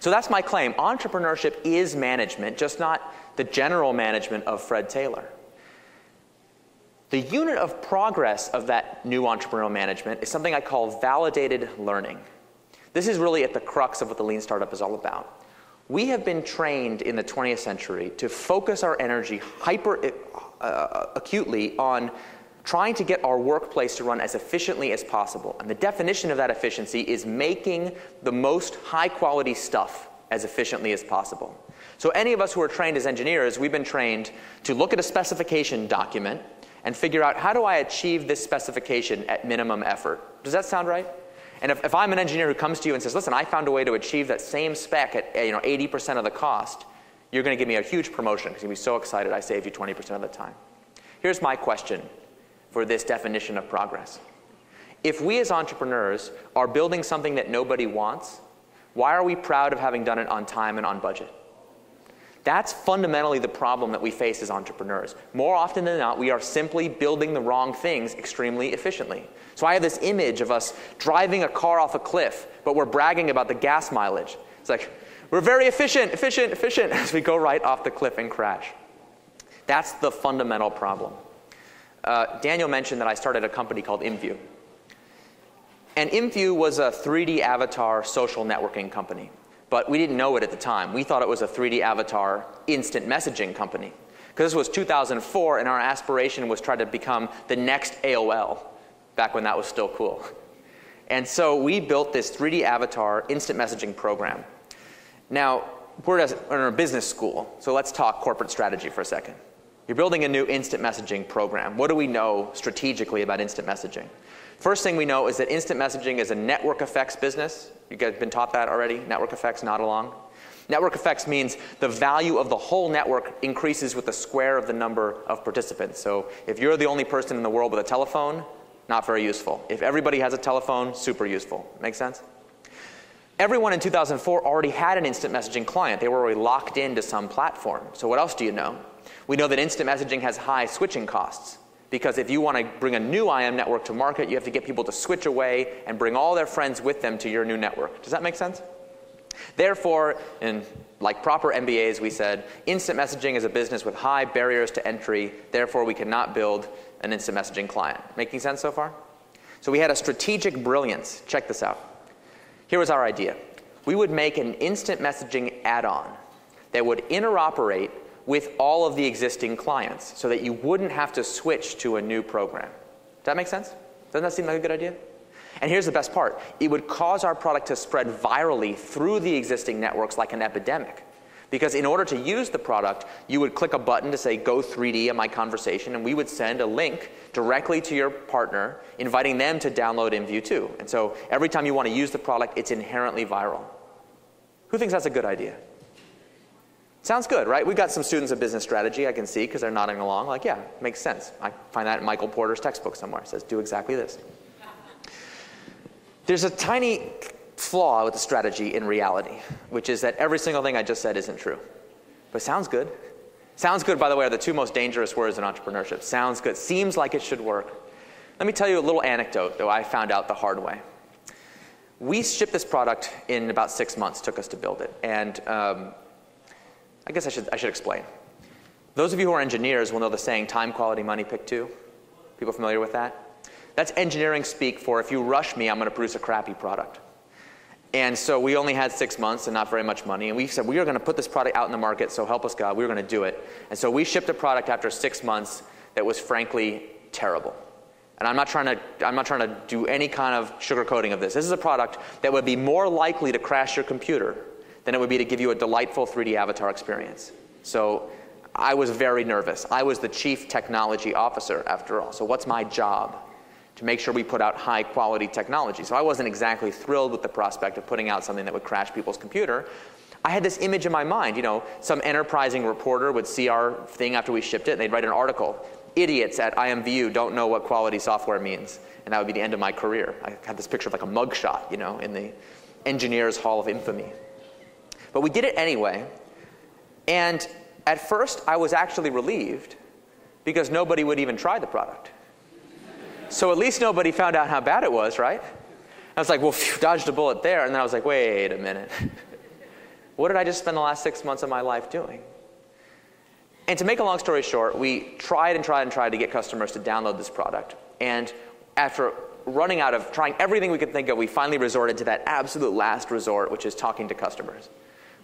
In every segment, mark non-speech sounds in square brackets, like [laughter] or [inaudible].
So that's my claim. Entrepreneurship is management, just not the general management of Fred Taylor. The unit of progress of that new entrepreneurial management is something I call validated learning. This is really at the crux of what the lean startup is all about. We have been trained in the 20th century to focus our energy hyper uh, acutely on trying to get our workplace to run as efficiently as possible. And the definition of that efficiency is making the most high quality stuff as efficiently as possible. So, any of us who are trained as engineers, we've been trained to look at a specification document and figure out how do I achieve this specification at minimum effort. Does that sound right? And if, if I'm an engineer who comes to you and says, listen, I found a way to achieve that same spec at you know, 80% of the cost, you're going to give me a huge promotion because you'll be so excited I saved you 20% of the time. Here's my question for this definition of progress. If we as entrepreneurs are building something that nobody wants, why are we proud of having done it on time and on budget? That's fundamentally the problem that we face as entrepreneurs. More often than not, we are simply building the wrong things extremely efficiently. So I have this image of us driving a car off a cliff, but we're bragging about the gas mileage. It's like, we're very efficient, efficient, efficient, [laughs] as we go right off the cliff and crash. That's the fundamental problem. Uh, Daniel mentioned that I started a company called IMVU. And IMVU was a 3D avatar social networking company but we didn't know it at the time. We thought it was a 3D avatar instant messaging company. Because this was 2004, and our aspiration was try to become the next AOL, back when that was still cool. And so we built this 3D avatar instant messaging program. Now, we're in a business school, so let's talk corporate strategy for a second. You're building a new instant messaging program. What do we know strategically about instant messaging? First thing we know is that instant messaging is a network effects business. You guys been taught that already? Network effects, not along. Network effects means the value of the whole network increases with the square of the number of participants. So if you're the only person in the world with a telephone, not very useful. If everybody has a telephone, super useful. Make sense? Everyone in 2004 already had an instant messaging client. They were already locked into some platform. So what else do you know? We know that instant messaging has high switching costs. Because if you want to bring a new IM network to market, you have to get people to switch away and bring all their friends with them to your new network. Does that make sense? Therefore, in like proper MBAs, we said instant messaging is a business with high barriers to entry. Therefore, we cannot build an instant messaging client. Making sense so far? So we had a strategic brilliance. Check this out. Here was our idea. We would make an instant messaging add-on that would interoperate with all of the existing clients so that you wouldn't have to switch to a new program. Does that make sense? Doesn't that seem like a good idea? And here's the best part it would cause our product to spread virally through the existing networks like an epidemic. Because in order to use the product, you would click a button to say, Go 3D in my conversation, and we would send a link directly to your partner, inviting them to download IMVU too. And so every time you want to use the product, it's inherently viral. Who thinks that's a good idea? Sounds good, right? We've got some students of business strategy I can see because they're nodding along. Like, yeah, makes sense. I find that in Michael Porter's textbook somewhere. It says, do exactly this. There's a tiny flaw with the strategy in reality, which is that every single thing I just said isn't true. But sounds good. Sounds good, by the way, are the two most dangerous words in entrepreneurship. Sounds good. Seems like it should work. Let me tell you a little anecdote though I found out the hard way. We shipped this product in about six months, took us to build it. And um, I guess I should, I should explain. Those of you who are engineers will know the saying time, quality, money, pick two. People familiar with that? That's engineering speak for if you rush me, I'm going to produce a crappy product. And so we only had six months and not very much money. And we said, we are going to put this product out in the market, so help us God, we are going to do it. And so we shipped a product after six months that was frankly terrible. And I'm not trying to, I'm not trying to do any kind of sugarcoating of this. This is a product that would be more likely to crash your computer than it would be to give you a delightful 3D avatar experience. So I was very nervous. I was the chief technology officer, after all. So what's my job? To make sure we put out high quality technology. So I wasn't exactly thrilled with the prospect of putting out something that would crash people's computer. I had this image in my mind. You know, some enterprising reporter would see our thing after we shipped it, and they'd write an article. Idiots at IMVU don't know what quality software means. And that would be the end of my career. I had this picture of like a mugshot, you know, in the Engineers Hall of Infamy. But we did it anyway. And at first, I was actually relieved because nobody would even try the product. So at least nobody found out how bad it was, right? I was like, well, phew, dodged a bullet there. And then I was like, wait a minute. [laughs] What did I just spend the last six months of my life doing? And to make a long story short, we tried and tried and tried to get customers to download this product. And after running out of trying everything we could think of, we finally resorted to that absolute last resort, which is talking to customers.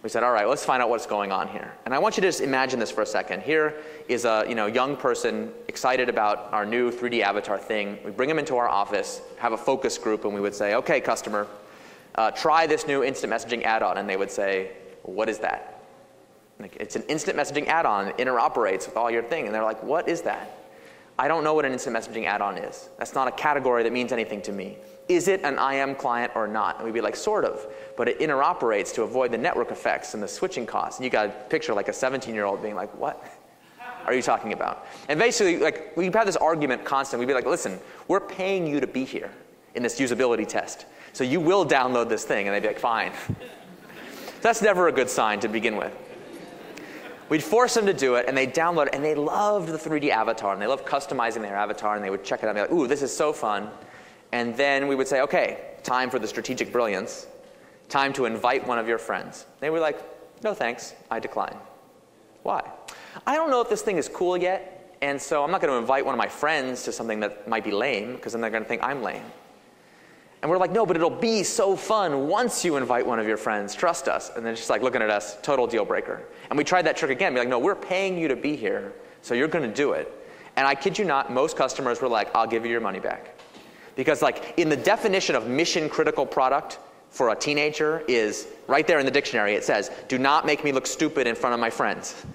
We said, all right, let's find out what's going on here. And I want you to just imagine this for a second. Here is a you know, young person excited about our new 3D avatar thing. We bring them into our office, have a focus group, and we would say, okay, customer, uh, try this new instant messaging add-on. And they would say, what is that? Like, it's an instant messaging add-on. It interoperates with all your thing. And they're like, what is that? I don't know what an instant messaging add-on is. That's not a category that means anything to me. Is it an IM client or not? And we'd be like, sort of. But it interoperates to avoid the network effects and the switching costs. And you got a picture like a 17-year-old being like, what are you talking about? And basically, like, we've had this argument constant. We'd be like, listen, we're paying you to be here in this usability test. So you will download this thing. And they'd be like, fine. [laughs] That's never a good sign to begin with. We'd force them to do it, and they'd download it, and they loved the 3D avatar, and they loved customizing their avatar, and they would check it out, and be like, ooh, this is so fun. And then we would say, okay, time for the strategic brilliance, time to invite one of your friends. They were like, no thanks, I decline. Why? I don't know if this thing is cool yet, and so I'm not going to invite one of my friends to something that might be lame, because then they're going to think I'm lame. And we're like, no, but it'll be so fun once you invite one of your friends. Trust us. And then it's just like looking at us, total deal breaker. And we tried that trick again. Be like, no, we're paying you to be here, so you're going to do it. And I kid you not, most customers were like, I'll give you your money back. Because, like, in the definition of mission critical product for a teenager is right there in the dictionary, it says, do not make me look stupid in front of my friends.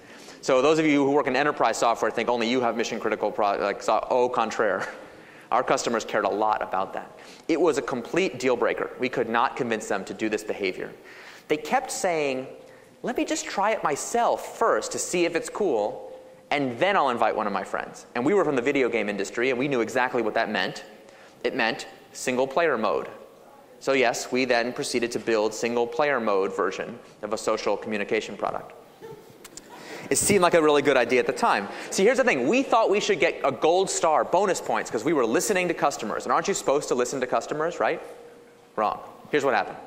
So, those of you who work in enterprise software think only you have mission critical products. like, au contraire. [laughs] Our customers cared a lot about that. It was a complete deal breaker. We could not convince them to do this behavior. They kept saying, let me just try it myself first to see if it's cool, and then I'll invite one of my friends. And we were from the video game industry, and we knew exactly what that meant. It meant single player mode. So, yes, we then proceeded to build single player mode version of a social communication product. It seemed like a really good idea at the time. See, here's the thing we thought we should get a gold star, bonus points, because we were listening to customers. And aren't you supposed to listen to customers, right? Wrong. Here's what happened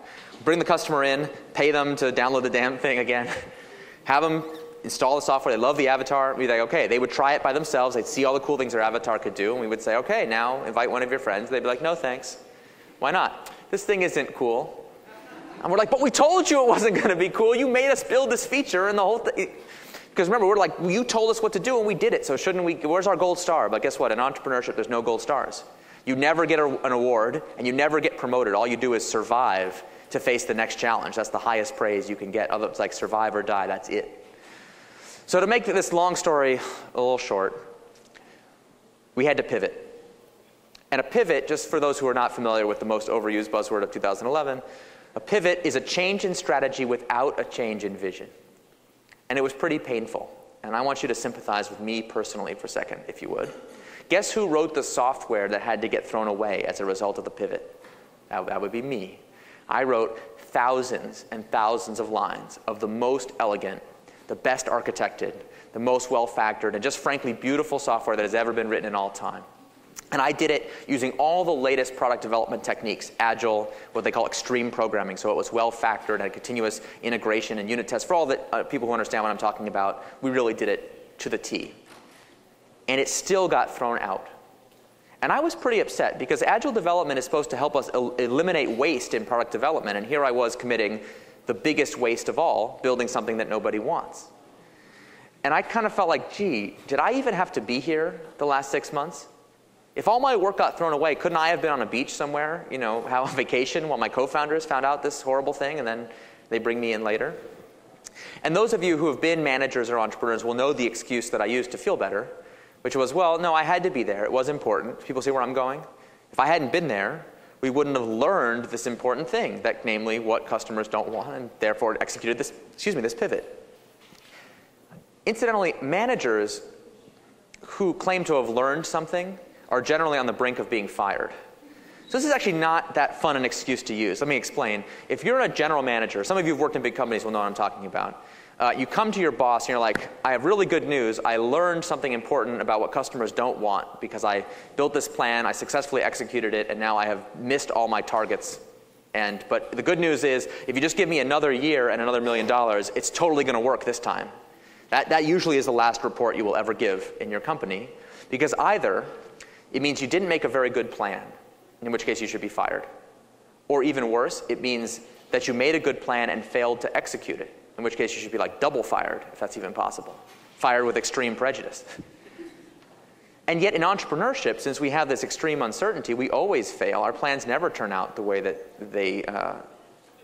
bring the customer in, pay them to download the damn thing again, [laughs] have them install the software. They love the avatar. We'd be like, okay, they would try it by themselves. They'd see all the cool things their avatar could do. And we would say, okay, now invite one of your friends. They'd be like, no, thanks. Why not? This thing isn't cool. And we're like, but we told you it wasn't going to be cool. You made us build this feature and the whole thing. Because remember, we're like, you told us what to do and we did it, so shouldn't we? Where's our gold star? But guess what? In entrepreneurship, there's no gold stars. You never get a, an award and you never get promoted. All you do is survive to face the next challenge. That's the highest praise you can get. It's like survive or die, that's it. So, to make this long story a little short, we had to pivot. And a pivot, just for those who are not familiar with the most overused buzzword of 2011, a pivot is a change in strategy without a change in vision. And it was pretty painful. And I want you to sympathize with me personally for a second, if you would. Guess who wrote the software that had to get thrown away as a result of the pivot? That, that would be me. I wrote thousands and thousands of lines of the most elegant, the best architected, the most well factored, and just frankly beautiful software that has ever been written in all time. And I did it using all the latest product development techniques, agile, what they call extreme programming. So it was well factored, had continuous integration and unit tests. For all the uh, people who understand what I'm talking about, we really did it to the T. And it still got thrown out. And I was pretty upset because agile development is supposed to help us el- eliminate waste in product development. And here I was committing the biggest waste of all, building something that nobody wants. And I kind of felt like, gee, did I even have to be here the last six months? If all my work got thrown away, couldn't I have been on a beach somewhere, you know, [laughs] have a vacation while my co-founders found out this horrible thing and then they bring me in later? And those of you who have been managers or entrepreneurs will know the excuse that I used to feel better, which was, well, no, I had to be there. It was important. People see where I'm going. If I hadn't been there, we wouldn't have learned this important thing, that namely what customers don't want, and therefore executed this, excuse me, this pivot. Incidentally, managers who claim to have learned something are generally on the brink of being fired. So this is actually not that fun an excuse to use. Let me explain. If you're a general manager, some of you who've worked in big companies will know what I'm talking about. Uh, you come to your boss and you're like, I have really good news. I learned something important about what customers don't want because I built this plan, I successfully executed it, and now I have missed all my targets And, but the good news is, if you just give me another year and another million dollars, it's totally going to work this time. That, that usually is the last report you will ever give in your company, because either it means you didn't make a very good plan, in which case you should be fired, or even worse, it means that you made a good plan and failed to execute it, in which case you should be like double fired, if that's even possible. Fired with extreme prejudice. And yet, in entrepreneurship, since we have this extreme uncertainty, we always fail. Our plans never turn out the way that they, uh,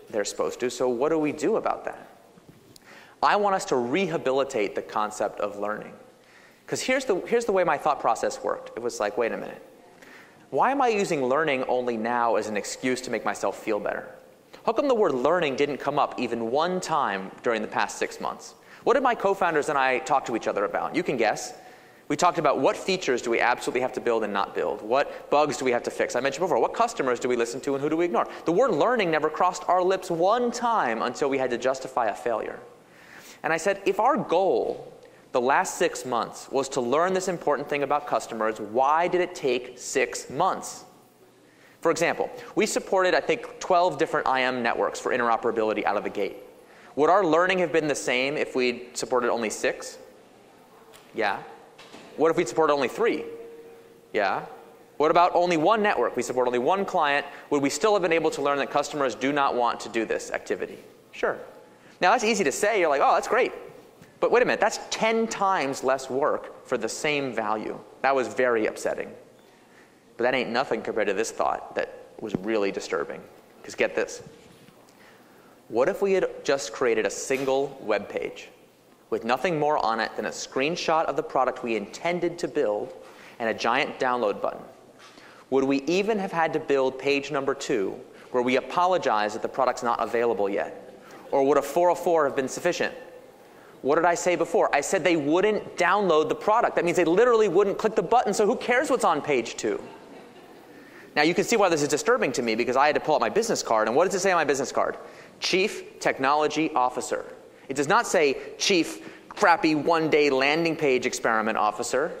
they're supposed to. So, what do we do about that? I want us to rehabilitate the concept of learning. Because here's the, here's the way my thought process worked it was like, wait a minute. Why am I using learning only now as an excuse to make myself feel better? How come the word learning didn't come up even one time during the past six months? What did my co founders and I talk to each other about? You can guess. We talked about what features do we absolutely have to build and not build? What bugs do we have to fix? I mentioned before, what customers do we listen to and who do we ignore? The word learning never crossed our lips one time until we had to justify a failure. And I said, if our goal the last six months was to learn this important thing about customers, why did it take six months? For example, we supported, I think, 12 different IM networks for interoperability out of the gate. Would our learning have been the same if we'd supported only six? Yeah. What if we supported only three? Yeah. What about only one network? We support only one client. Would we still have been able to learn that customers do not want to do this activity? Sure. Now, that's easy to say. You're like, oh, that's great. But wait a minute, that's 10 times less work for the same value. That was very upsetting. But that ain't nothing compared to this thought that was really disturbing. Because get this. What if we had just created a single web page with nothing more on it than a screenshot of the product we intended to build and a giant download button. Would we even have had to build page number two where we apologize that the product's not available yet? Or would a 404 have been sufficient? What did I say before? I said they wouldn't download the product. That means they literally wouldn't click the button, so who cares what's on page two? Now you can see why this is disturbing to me because I had to pull out my business card, and what does it say on my business card? Chief Technology Officer. It does not say chief crappy one day landing page experiment officer.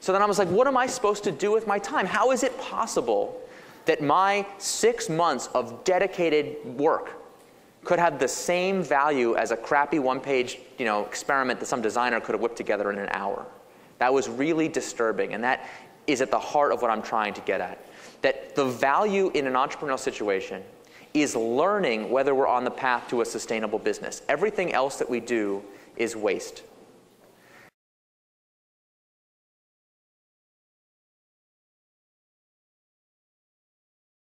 So then I was like, what am I supposed to do with my time? How is it possible that my six months of dedicated work could have the same value as a crappy one page you know, experiment that some designer could have whipped together in an hour? That was really disturbing, and that is at the heart of what I'm trying to get at. The value in an entrepreneurial situation is learning whether we're on the path to a sustainable business. Everything else that we do is waste.